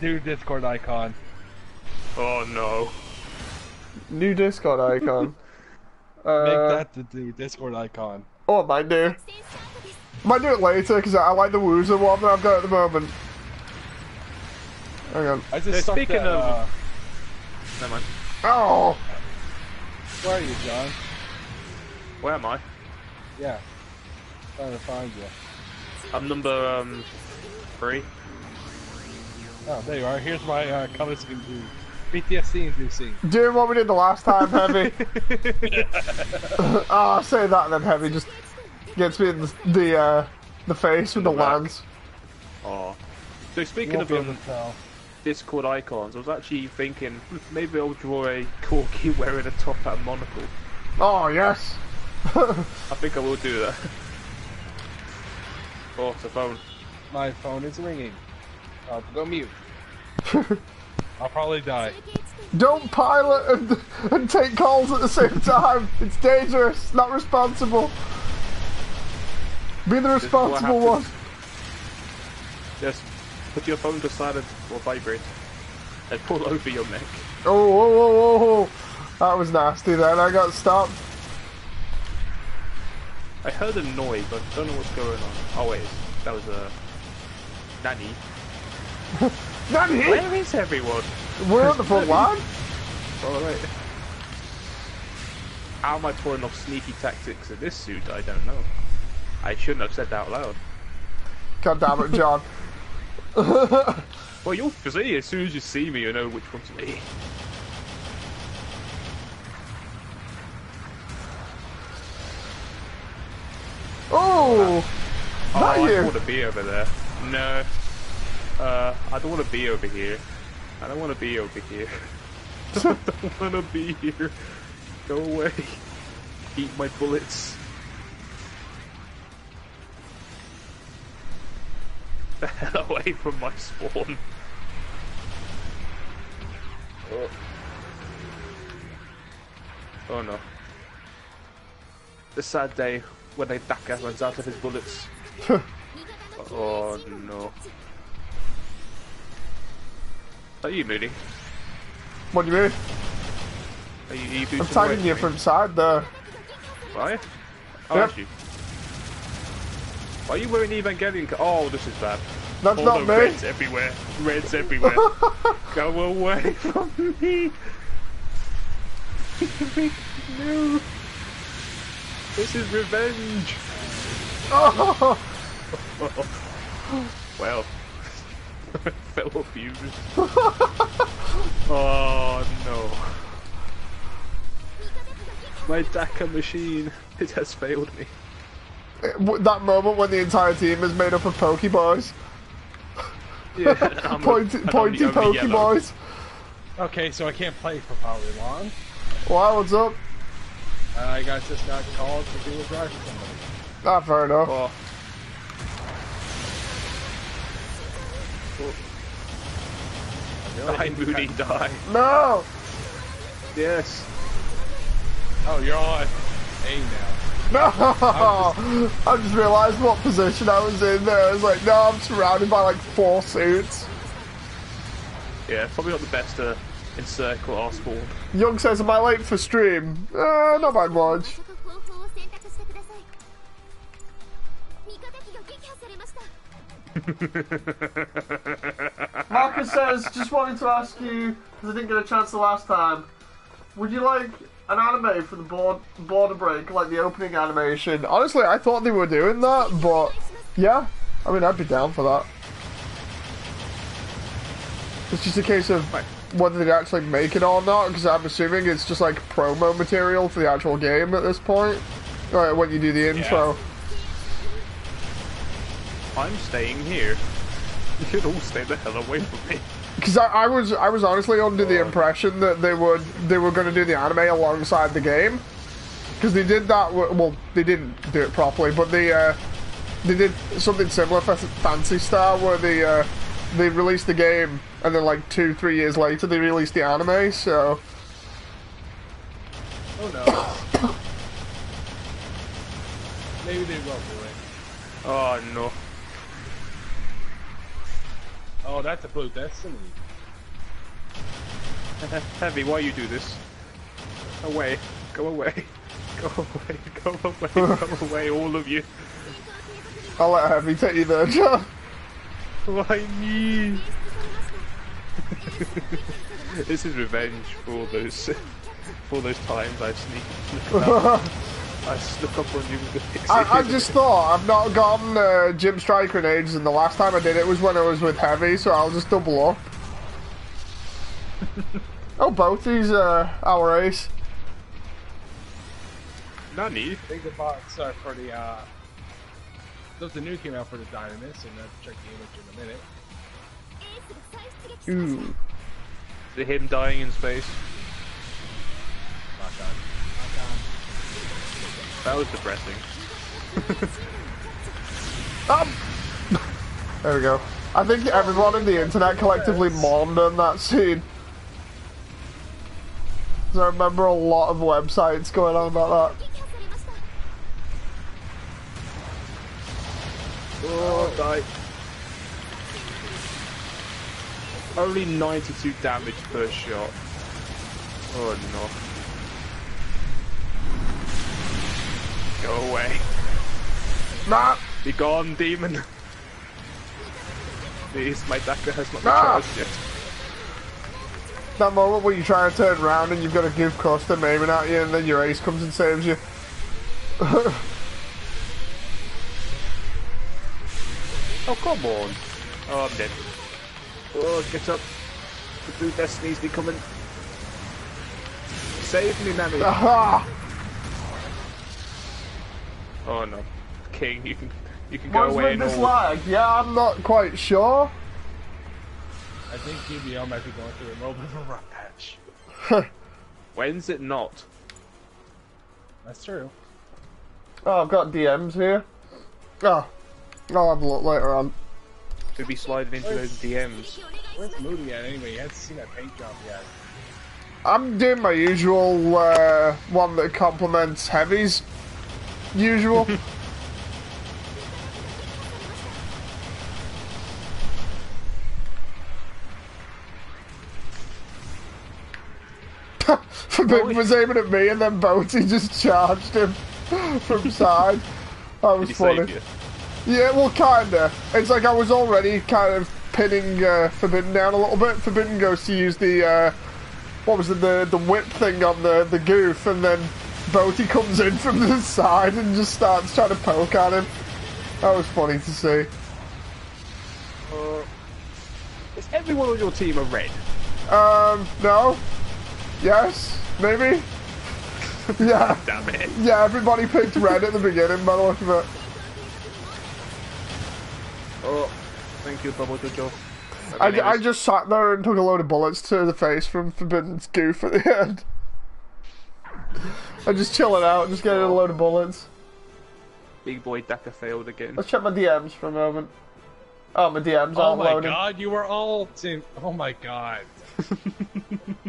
New Discord icon. Oh no. New Discord icon. Make Uh, that the new Discord icon. oh, I might do. Might do it later because I like the Woozer one that I've got at the moment. Hang on. I just Yeah, speaking at, of- uh, Never mind. Oh! where are you, John? Where am I? Yeah. Trying to find you. I'm number um three. Oh, there you are. Here's my uh, color scheme to BTSC inducing. Doing what we did the last time, Heavy. oh, say that then, Heavy. Just gets me in the the, uh, the face with the back. lance. Oh. So You speaking won't of be able um. Discord icons, I was actually thinking maybe I'll draw a Corky wearing a top hat and monocle. Oh, yes. I think I will do that. Oh, it's a phone. My phone is ringing. I'll go mute. I'll probably die. Don't pilot and, and take calls at the same time. It's dangerous. Not responsible. Be the responsible one. happens. Just put your phone to silent or vibrate and pull over your neck. Oh, oh, oh, oh, oh. That was nasty then. I got stopped. I heard a noise, but I don't know what's going on. Oh wait, that was a nanny. Not here. Where is everyone? We're on the front line. Alright. How am I pulling off sneaky tactics in this suit? I don't know. I shouldn't have said that out loud. God damn it, John. Well, you'll see as soon as you see me, you know which one's me. Oh, Oh, not I you. want to be over there. No. Uh, I don't want to be over here. I don't want to be over here. I don't want to be here. Go away. Eat my bullets. The hell away from my spawn. Oh. Oh no. The sad day when a Daka runs out of his bullets. Oh no. Are you Moody? What do you mean? Are you, are you I'm tagging you from side there. Are you? Oh, Yep. actually. Why are you wearing Evangelion? Oh, this is bad. That's Oh, not me. Reds everywhere. Reds everywhere. Go away from me. no. This is revenge. Oh, Well. Fell abused. oh no. My DACA machine, it has failed me. That moment when the entire team is made up of Pokeballs. Yeah, I'm a- Pointy, pointy only- only yellow. Pokeballs. Okay, so I can't play for probably long. Wow, what's up? Uh, I guys just got called to do a drive for somebody. Ah, fair enough. Oh. Die, Moody, die. No! Yes. Oh, you're on A now. No! I just realised what position I was in there. I was like, no, I'm surrounded by like four suits. Yeah, probably not the best to encircle our spawn. Young says, am I late for stream? Uh, not bad much. Marcus says, just wanted to ask you, because I didn't get a chance the last time, would you like an anime for the board, border break, like the opening animation? Honestly, I thought they were doing that, but yeah, I mean, I'd be down for that. It's just a case of whether they actually make it or not, because I'm assuming it's just like promo material for the actual game at this point. Right, when you do the intro. I'm staying here. You should all stay the hell away from me. Because I, I was I was honestly under the impression that they would they were going to do the anime alongside the game, because they did that. Well, they didn't do it properly, but they uh, they did something similar for Phantasy Star, where they uh, they released the game and then like two three years later they released the anime. So Oh no. Maybe they will do it. Oh no. Oh, that's a blue destiny. Heavy, why you do this? Away. Go away. Go away. Go away. Go away, all of you. I'll let Heavy take you there, John. Why me? this is revenge for all those for those times I sneaked. I just look up on you I, I just thought I've not gotten uh, Jim strike grenades, and the last time I did it was when I was with Heavy, so I'll just double up. oh, both these uh, our ace. Nani? Big box are for the uh, the new came out for the Dynames, and I'll check the image in a minute. Ooh. Is it him dying in space? Not dying. That was depressing. um, there we go. I think everyone in the internet collectively mourned on that scene. I remember a lot of websites going on about that. Oh. Only 92 damage per shot. Oh no. Go away. Nah. Be gone, demon. Please, my dagger has not Ah! recharged yet. That moment where you try to turn around and you've got to Gouf Custom aiming at you and then your ace comes and saves you. Oh, come on. Oh, I'm dead. Oh, get up. The blue destiny's becoming. Save me, Nami. Aha! Oh no, King, you can you can What's go away. What's with this lag? Yeah, I'm not quite sure. I think GBL might be going through a little bit of a rough patch. When's it not? That's true. Oh, I've got DMs here. Oh, I'll have a look later on. To be sliding into Where's... those DMs. Where's Moody at anyway? You haven't seen that paint job yet. I'm doing my usual uh, one that complements heavies. Usual. Forbidden was aiming at me and then Boaty just charged him from side. That was funny. Yeah, well, kinda. It's like I was already kind of pinning uh, Forbidden down a little bit. Forbidden goes to use the, uh, what was it, the, the whip thing on the, the Gouf, and then Boaty comes in from the side and just starts trying to poke at him. That was funny to see. Uh, is everyone on your team a red? Um, no? Yes? Maybe? yeah. Damn it. Yeah, everybody picked red at the beginning by the look of it. Oh, thank you, Bubble Jojo. I, I just sat there and took a load of bullets to the face from Forbidden's Gouf at the end. I'm just chilling out, just getting a load of bullets. Big boy Decker failed again. Let's check my DMs for a moment. Oh, my DMs Oh aren't my loading. god, you were all team. Oh my god.